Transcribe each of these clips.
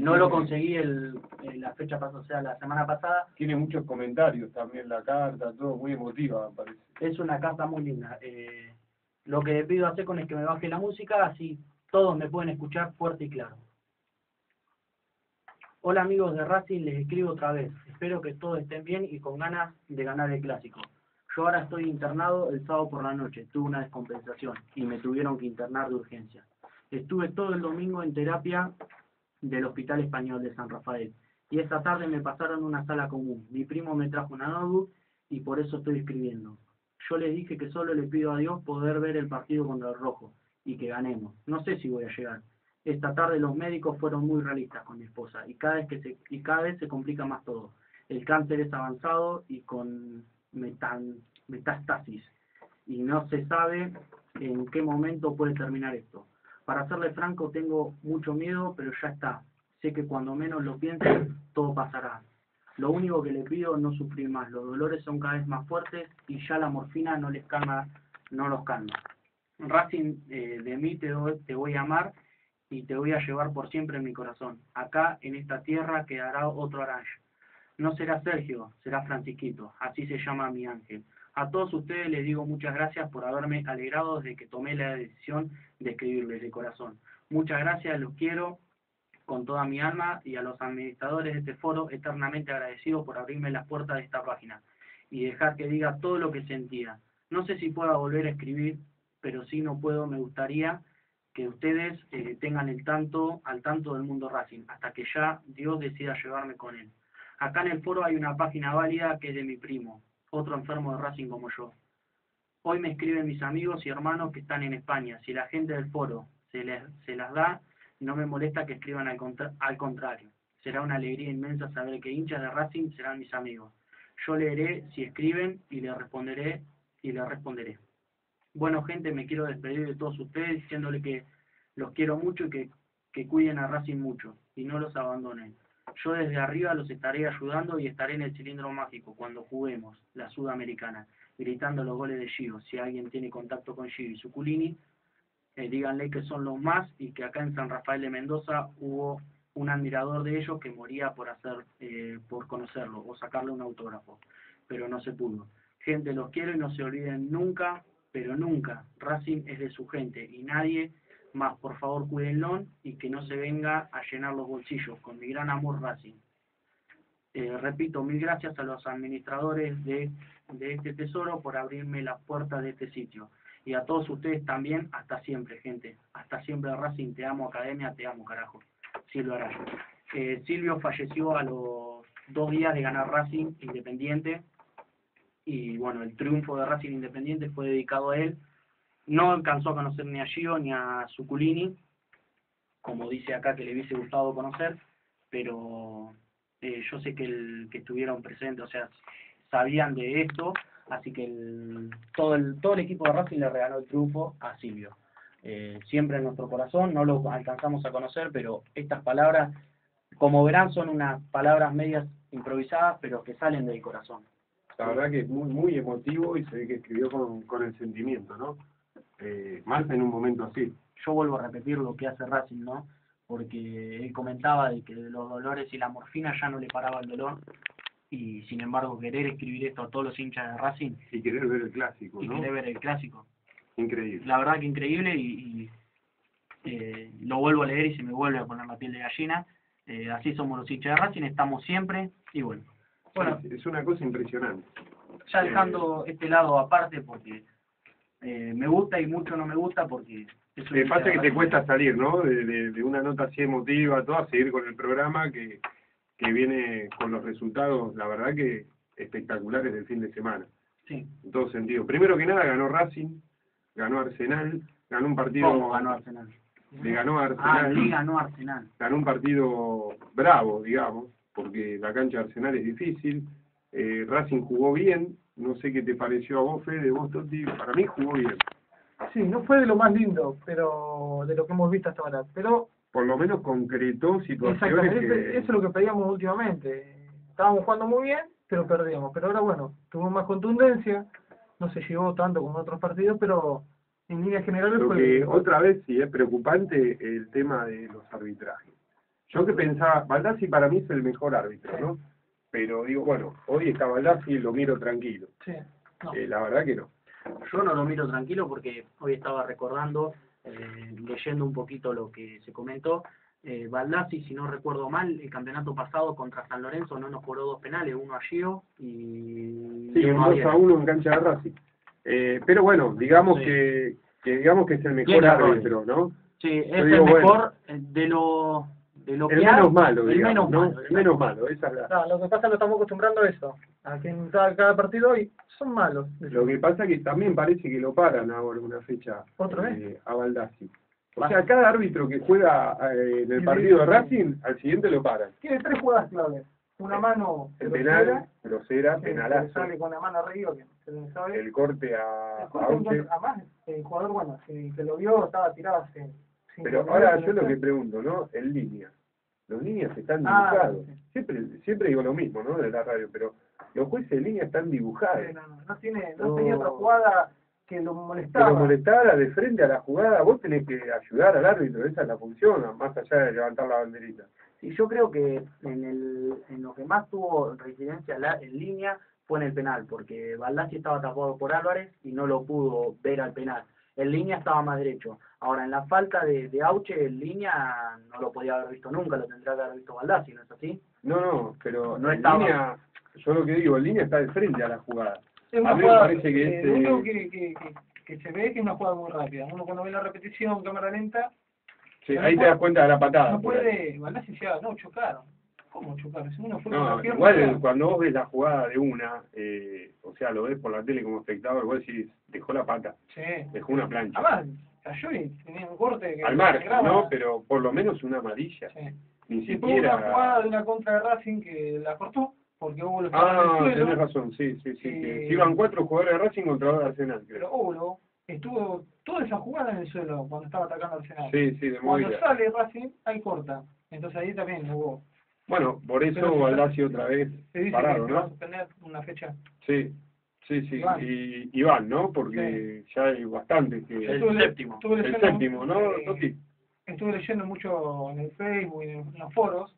No lo conseguí el, la fecha pasada, o sea, la semana pasada. Tiene muchos comentarios también la carta, todo muy emotiva, me parece. Es una carta muy linda. Eh, lo que le pido a Secon es que me baje la música, así todos me pueden escuchar fuerte y claro. Hola amigos de Racing, les escribo otra vez. Espero que todos estén bien y con ganas de ganar el clásico. Yo ahora estoy internado el sábado por la noche, tuve una descompensación y me tuvieron que internar de urgencia. Estuve todo el domingo en terapia del Hospital Español de San Rafael y esta tarde me pasaron una sala común. Mi primo me trajo una notebook y por eso estoy escribiendo. Yo les dije que solo le pido a Dios poder ver el partido contra el Rojo y que ganemos. No sé si voy a llegar. Esta tarde los médicos fueron muy realistas con mi esposa y cada vez que se, y cada vez se complica más todo. El cáncer es avanzado y con metan, metástasis y no se sabe en qué momento puede terminar esto. Para serle franco tengo mucho miedo, pero ya está. Sé que cuando menos lo piense, todo pasará. Lo único que le pido es no sufrir más. Los dolores son cada vez más fuertes y ya la morfina no les calma, no los calma. Racing, eh, de mí te, te voy a amar y te voy a llevar por siempre en mi corazón. Acá, en esta tierra, quedará otro Aranj. No será Sergio, será Francisquito, así se llama mi ángel. A todos ustedes les digo muchas gracias por haberme alegrado desde que tomé la decisión de escribirles de corazón. Muchas gracias, los quiero con toda mi alma y a los administradores de este foro eternamente agradecido por abrirme las puertas de esta página y dejar que diga todo lo que sentía. No sé si pueda volver a escribir, pero si no puedo, me gustaría que ustedes eh, tengan el tanto al tanto del mundo Racing, hasta que ya Dios decida llevarme con él. Acá en el foro hay una página válida que es de mi primo, otro enfermo de Racing como yo. Hoy me escriben mis amigos y hermanos que están en España. Si la gente del foro se, les, se las da, no me molesta que escriban al, al contrario. Será una alegría inmensa saber que hinchas de Racing serán mis amigos. Yo leeré si escriben y les responderé y les responderé. Bueno, gente, me quiero despedir de todos ustedes diciéndole que los quiero mucho y que, que cuiden a Racing mucho y no los abandonen. Yo desde arriba los estaré ayudando y estaré en el cilindro mágico cuando juguemos la Sudamericana, gritando los goles de Gio. Si alguien tiene contacto con Gio y Suculini, eh, díganle que son los más y que acá en San Rafael de Mendoza hubo un admirador de ellos que moría por hacer, eh, por conocerlo o sacarle un autógrafo, pero no se pudo. Gente, los quiero y no se olviden nunca pero nunca. Racing es de su gente y nadie más. Por favor, cuídenlo y que no se venga a llenar los bolsillos. Con mi gran amor, Racing. Eh, repito, mil gracias a los administradores de, de este tesoro por abrirme las puertas de este sitio. Y a todos ustedes también, hasta siempre, gente. Hasta siempre, Racing. Te amo, Academia. Te amo, carajo. Silvio Araya. Eh, Silvio falleció a los dos días de ganar Racing Independiente y bueno, el triunfo de Racing Independiente fue dedicado a él. No alcanzó a conocer ni a Gio ni a Suculini, como dice acá que le hubiese gustado conocer, pero eh, yo sé que, el, que estuvieron presentes, o sea, sabían de esto, así que el, todo, el, todo el equipo de Racing le regaló el triunfo a Silvio. Eh, siempre en nuestro corazón, no lo alcanzamos a conocer, pero estas palabras, como verán, son unas palabras medias improvisadas, pero que salen del corazón la verdad que es muy, muy emotivo y se ve que escribió con, con el sentimiento, ¿no? Eh, más en un momento así. Yo vuelvo a repetir lo que hace Racing, ¿no? Porque él comentaba de que los dolores y la morfina ya no le paraba el dolor y sin embargo querer escribir esto a todos los hinchas de Racing. Y querer ver el clásico, y querer ver el clásico. Increíble. La verdad que increíble y, eh, lo vuelvo a leer y se me vuelve a poner la piel de gallina. Eh, así somos los hinchas de Racing, estamos siempre y bueno. Bueno, es una cosa impresionante. Ya dejando este lado aparte porque eh, me gusta y mucho no me gusta porque... Me pasa que te cuesta salir, ¿no? De, de, una nota así emotiva, todo, a seguir con el programa que, que viene con los resultados, la verdad que espectaculares del fin de semana. Sí. En todo sentido. Primero que nada ganó Racing, ganó Arsenal, ganó un partido... ¿Cómo ganó Arsenal? Le ganó Ah, Arsenal. sí ganó Arsenal. Ganó un partido bravo, digamos porque la cancha de Arsenal es difícil. Eh, Racing jugó bien, no sé qué te pareció a vos, Fede, vos, Totti, para mí jugó bien. Sí, no fue de lo más lindo, pero de lo que hemos visto hasta ahora, pero... Por lo menos concretó situaciones Exactamente, que... eso es lo que pedíamos últimamente. Estábamos jugando muy bien, pero perdíamos. Pero ahora, bueno, tuvo más contundencia, no se llevó tanto como en otros partidos, pero en líneas generales Lo fue... que otra vez sí es preocupante el tema de los arbitrajes. Yo que pensaba, Baldassi para mí es el mejor árbitro, ¿no? Pero digo, bueno, hoy está Baldassi y lo miro tranquilo. Sí. No. Eh, la verdad que no. Yo no lo miro tranquilo porque hoy estaba recordando, eh, leyendo un poquito lo que se comentó. Eh, Baldassi, si no recuerdo mal, el campeonato pasado contra San Lorenzo no nos cobró dos penales, uno a Gio y Sí, y un uno a 2 Viera. a 1 en cancha de Racing. Eh, pero bueno, digamos Sí. que, que digamos que es el mejor árbitro, ¿no? Sí, es Yo el digo, mejor de lo, de lo El que hay, menos malo, el digamos, menos ¿no? malo. El menos malo, esa es la... No, lo que pasa es que lo estamos acostumbrando a eso. A que en cada, cada partido y son malos. Lo que pasa es que también parece que lo paran ahora una fecha ¿Otra vez? eh, a Baldassi. O sea, cada árbitro que juega eh, en el partido de Racing, al siguiente lo paran. Tiene tres jugadas claves. Una mano El grosera, penal, grosera, penalazo, sale con la mano arriba, que se le sabe. el corte a, El a corte Además, el jugador, bueno, si que lo vio, estaba tirado hace Pero ahora yo lo que pregunto, ¿no? En línea. Los líneas están Ah, dibujados. sí. Siempre, siempre digo lo mismo, ¿no? De la radio, pero los jueces de línea están dibujados. Sí, no, no, no tiene, no, No. tenía otra jugada que lo Que molestaba. lo molestara de frente a la jugada, vos tenés que ayudar al árbitro, esa es la función, más allá de levantar la banderita. Sí, yo creo que en, el, en lo que más tuvo reincidencia la- en línea fue en el penal, porque Baldassi estaba tapado por Álvarez y no lo pudo ver al penal. En línea estaba más derecho. Ahora, en la falta de, de Auche, en línea no lo podía haber visto nunca, lo tendría que haber visto Baldassi, ¿no es así? No, no, pero No en estaba. línea, yo lo que digo, en línea está de frente a la jugada. Es una A mí me parece que eh, este- que, que, que, que se ve es que es una jugada muy rápida. Uno cuando ve la repetición, cámara lenta, Sí, No ahí te das cuenta de la patada. no puede, Baldassy decía, no, chocaron. ¿Cómo uno fue No, igual cuando vos ves la jugada de una, eh, o sea, lo ves por la tele como espectador, vos decís, dejó la pata, Sí. dejó una plancha. Además, cayó y tenía un corte que... Al graba. ¿no? Pero por lo menos una amarilla. Sí. Ni Y una jugada de una contra de Racing que la cortó, porque hubo los Ah, suelo, tenés razón, sí, sí, sí. Que Iban cuatro jugadores de Racing contra dos de Arsenal, pero. Olo estuvo toda esa jugada en el suelo cuando estaba atacando al Arsenal. Sí, sí, de Cuando sale Racing, ahí corta. Entonces ahí también hubo. Bueno, por eso Baldassi otra vez Se dice parado, que va a ¿no? suspender una fecha. Sí, sí, sí. Iván. Y Iván, ¿no? Porque ya hay bastantes que... El le- séptimo. estuve El leyendo, séptimo, ¿no, eh? Estuve leyendo mucho en el Facebook y en los foros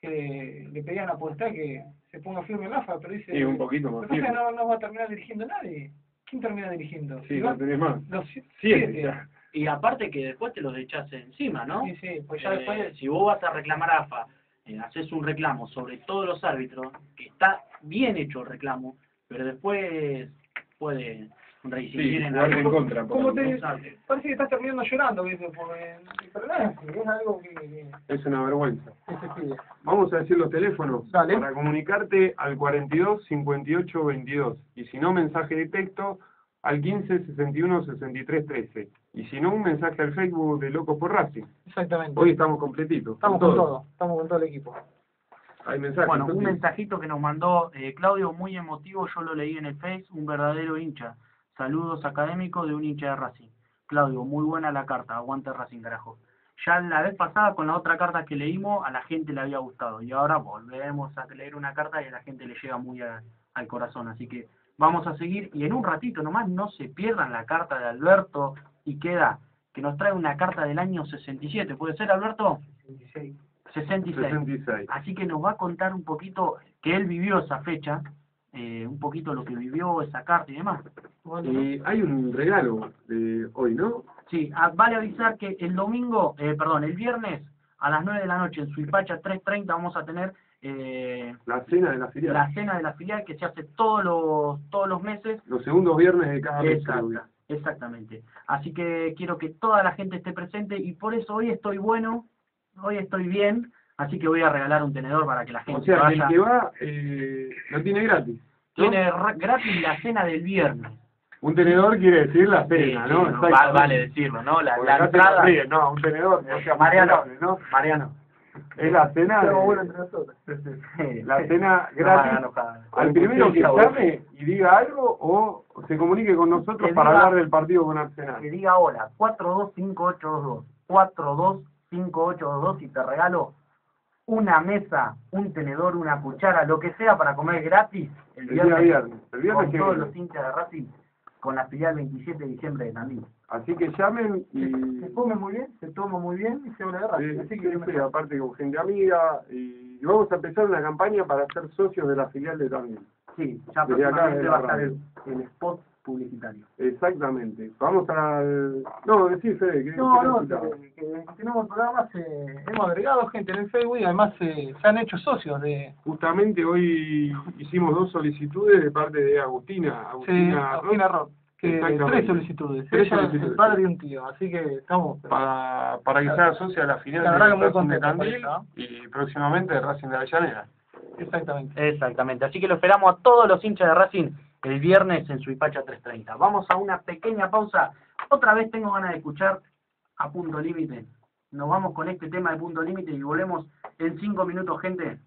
que le pedían a Podestá que se ponga firme en AFA, pero dice... Sí, un poquito más no, no va a terminar dirigiendo nadie. ¿Quién termina dirigiendo? Sí, Iván, no tenés más. Los si- Siete ya. Y aparte que después te los echas encima, ¿no? Sí, sí, pues ya Eh, después... si vos vas a reclamar a AFA, eh, haces un reclamo sobre todos los árbitros, que está bien hecho el reclamo, pero después puede reincidir Sí, en algo. contra. ¿Cómo te-. Parece que estás terminando llorando, ¿viste? Porque, pero no es así, es algo que, que, Es una vergüenza. Vamos a decir los teléfonos Dale. para comunicarte al 42 58 22 y si no mensaje de texto al 15 61 63 13 y si no un mensaje al Facebook de Locos por Racing. Exactamente. Hoy estamos completitos. estamos con todo, estamos con todo el equipo. Hay mensajes. Bueno, un mensajito que nos mandó eh, Claudio, muy emotivo, yo lo leí en el Face, un verdadero hincha. Saludos académicos de un hincha de Racing. Claudio, muy buena la carta, aguante Racing, carajo. Ya la vez pasada con la otra carta que leímos a la gente le había gustado y ahora volvemos a leer una carta y a la gente le llega muy a- al corazón. Así que vamos a seguir y en un ratito nomás no se pierdan la carta de Alberto y queda que nos trae una carta del año 67. ¿Puede ser, Alberto? 26. 66. 66. Así que nos va a contar un poquito que él vivió esa fecha, eh, un poquito lo que vivió, esa carta y demás. Y hay un regalo de hoy, ¿no? Sí, ah, vale avisar que el domingo, eh, perdón, el viernes a las 9 de la noche en Suipacha 3.30 vamos a tener eh, La cena de la filial. la cena de la filial que se hace todos los todos los meses. Los segundos viernes de cada mes. Exactamente. Así que quiero que toda la gente esté presente y por eso hoy estoy bueno, hoy estoy bien, así que voy a regalar un tenedor para que la gente O sea, vaya. el que va eh, lo tiene gratis. ¿no? Tiene ra- gratis la cena del viernes. Un tenedor quiere decir la cena, Sí, ¿no? sí, vale decirlo, ¿no? La, la entrada. no, un tenedor. o sea, Mariano, ¿no? Mariano. Es la cena. Entre nosotros. La cena No gratis. Al primero que llame y diga algo o se comunique con nosotros Que para diga- hablar del partido con Arsenal. Que diga hola, 425822. 425822 y te regalo una mesa, un tenedor, una cuchara, lo que sea para comer gratis el El día viernes. viernes. El viernes con que todos viene. los hinchas de Racing con la filial 27 de diciembre de Tandil. Así que llamen y... Se come muy bien, se toma muy bien y se habla de Racing. Sí, Así sí, que sí, aparte con gente amiga y y vamos a empezar una campaña para ser socios de la filial de Tandil. Sí, ya próximamente va a estar el, el spot. Exactamente. Vamos al... No, decir Fede, que No, que no, necesitaba. que, que tenemos el programa, se, hemos agregado gente en el Facebook y además se, se han hecho socios de Justamente hoy hicimos dos solicitudes de parte de Agustina. sí, Agustina Agustina Rock, tres solicitudes, Tres ella es solicitudes. el padre y un tío, así que estamos para, para que sea socia de la filial La de verdad que muy Racing de ¿no? y próximamente de Racing de Avellaneda. exactamente. Exactamente, así que lo esperamos a todos los hinchas de Racing el viernes en Suipacha 330. Vamos a una pequeña pausa. Otra vez tengo ganas de escuchar a punto límite. Nos vamos con este tema de punto límite y volvemos en cinco minutos, gente.